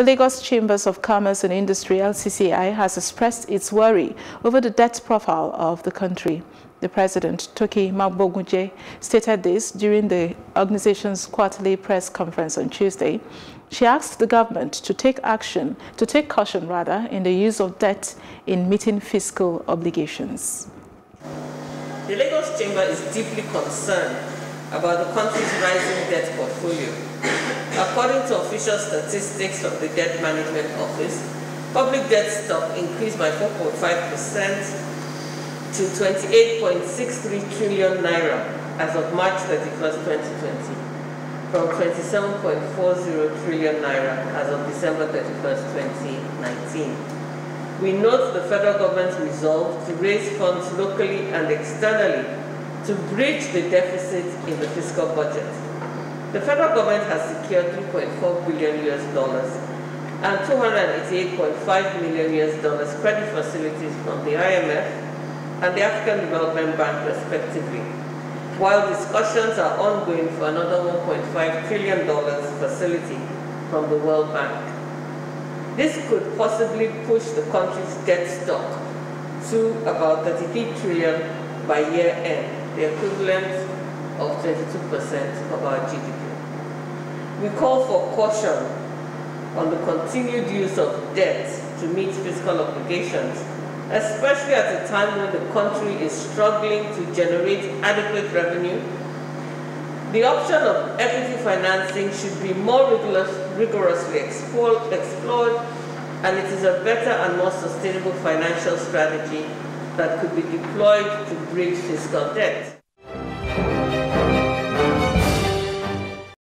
The Lagos Chambers of Commerce and Industry, LCCI, has expressed its worry over the debt profile of the country. The president, Toki Mabogunje, stated this during the organization's quarterly press conference on Tuesday. She asked the government to take action, to take caution rather, in the use of debt in meeting fiscal obligations. The Lagos Chamber is deeply concerned about the country's rising debt portfolio. According to official statistics from the Debt Management Office, public debt stock increased by 4.5% to 28.63 trillion naira as of March 31st, 2020, from 27.40 trillion naira as of December 31st, 2019. We note the federal government's resolve to raise funds locally and externally to bridge the deficit in the fiscal budget. The federal government has secured 3.4 billion US dollars and 288.5 million US dollars credit facilities from the IMF and the African Development Bank respectively, while discussions are ongoing for another $1.5 trillion facility from the World Bank. This could possibly push the country's debt stock to about 33 trillion by year end, the equivalent of 22% of our GDP. We call for caution on the continued use of debt to meet fiscal obligations especially at a time when the country is struggling to generate adequate revenue. The option of equity financing should be more rigorously explored, explored and it is a better and more sustainable financial strategy that could be deployed to bridge fiscal debt.